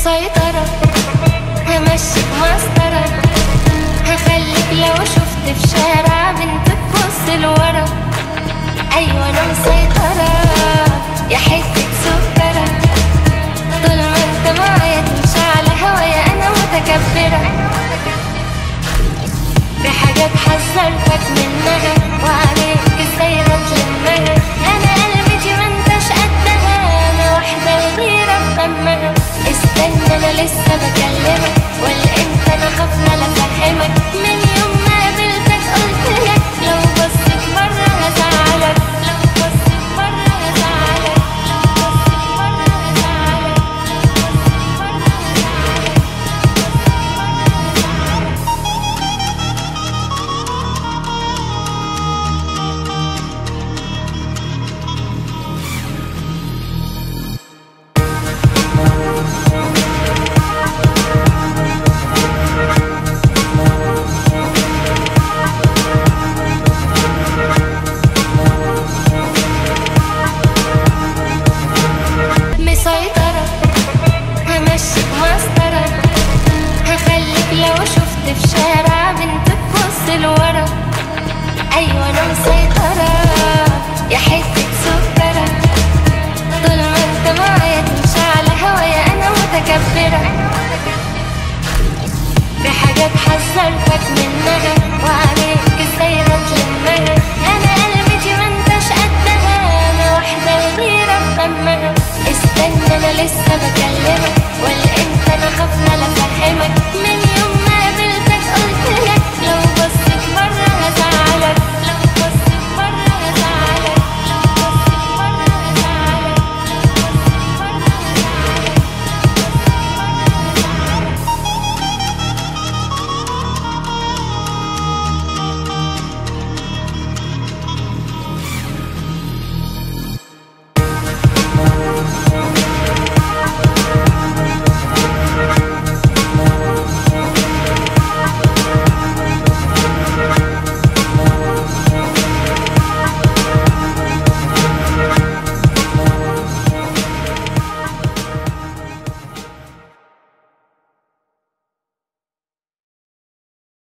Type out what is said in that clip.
مسيطرة همشيك مسطرة هخليك لو شفت في شارع بنت تبص لورا أيوة أنا مسيطرة يا حتة سكرة. طول ما أنت معايا تمشي على هوايا أنا متكبرة. في حاجات حذرتك منها وعليك أنا لسه بكلمك ولا انت أنا خافله لا من يوم ما قابلتك قلت لك لو بصيت بره هزعلك. لو بصيت بره هزعلك. لو شفت في شارع بنت تبص لورا أيوة أنا مسيطرة. يا حتة سكرة. طول ما انت معايا تمشي على هوايا أنا متكبرة. في حاجات حذرتك منها وعليك إزاي تلمها أنا قلبتي ما انتش قدها. أنا واحدة غيره مفهمها استنى أنا لسه بكلمك.